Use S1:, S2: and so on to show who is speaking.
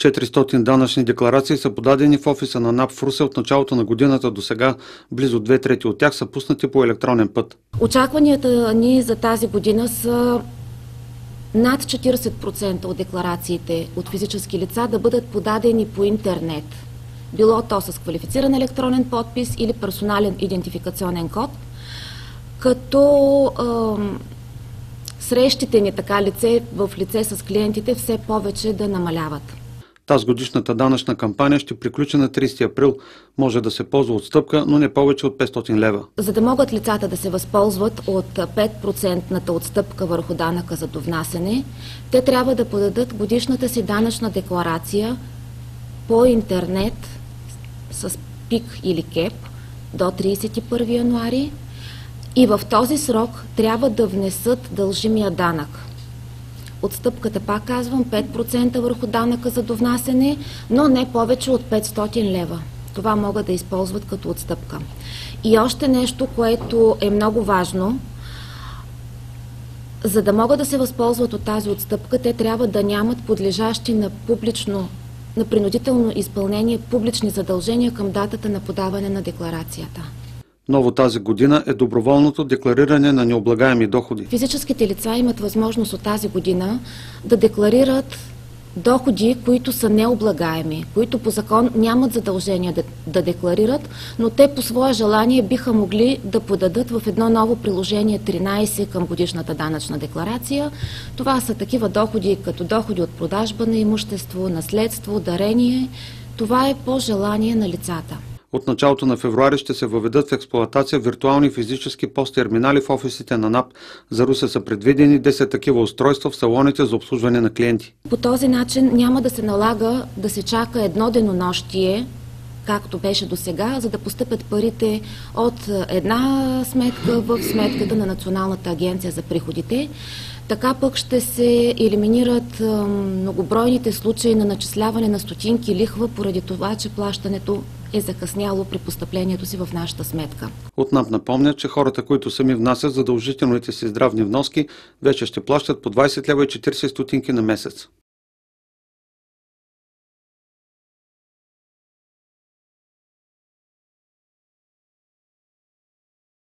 S1: 400 данъчни декларации са подадени в офиса на НАП в Русе от началото на годината до сега. Близо две трети от тях са пуснати по електронен път.
S2: Очакванията ни за тази година са над 40% от декларациите от физически лица да бъдат подадени по интернет. Било то с квалифициран електронен подпис или персонален идентификационен код, като е, срещите ни така лице в лице с клиентите все повече да намаляват.
S1: Тази годишната данъчна кампания ще приключи на 30 април. Може да се ползва отстъпка, но не повече от 500 лева.
S2: За да могат лицата да се възползват от 5% отстъпка върху данъка за довнасене, те трябва да подадат годишната си данъчна декларация по интернет с ПИК или КЕП до 31 януари и в този срок трябва да внесат дължимия данък. Отстъпката, пак казвам, 5% върху данъка за довнасене, но не повече от 500 лева. Това могат да използват като отстъпка. И още нещо, което е много важно, за да могат да се възползват от тази отстъпка, те трябва да нямат подлежащи на публично, на принудително изпълнение публични задължения към датата на подаване на декларацията.
S1: Ново тази година е доброволното деклариране на необлагаеми доходи.
S2: Физическите лица имат възможност от тази година да декларират доходи, които са необлагаеми, които по закон нямат задължение да, да декларират, но те по свое желание биха могли да подадат в едно ново приложение 13 към годишната данъчна декларация. Това са такива доходи, като доходи от продажба на имущество, наследство, дарение. Това е по желание на лицата.
S1: От началото на февруари ще се въведат в експлоатация виртуални физически посттерминали в офисите на НАП. За Русе са предвидени 10 такива устройства в салоните за обслужване на клиенти.
S2: По този начин няма да се налага да се чака едно денонощие, както беше до сега, за да постъпят парите от една сметка в сметката на Националната агенция за приходите. Така пък ще се елиминират многобройните случаи на начисляване на стотинки лихва поради това, че плащането е закъсняло при постъплението си в нашата сметка.
S1: От НАП напомня, че хората, които сами внасят задължителните си здравни вноски, вече ще плащат по 20 лева и 40 стотинки на месец.